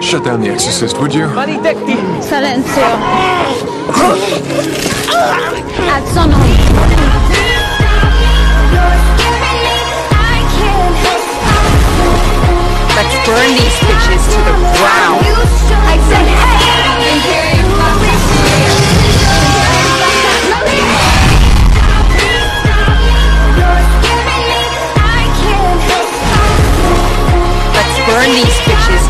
Shut down the exorcist, would you? Maledetti! Silenzio. Alzo. Let's burn these bitches burn these bitches.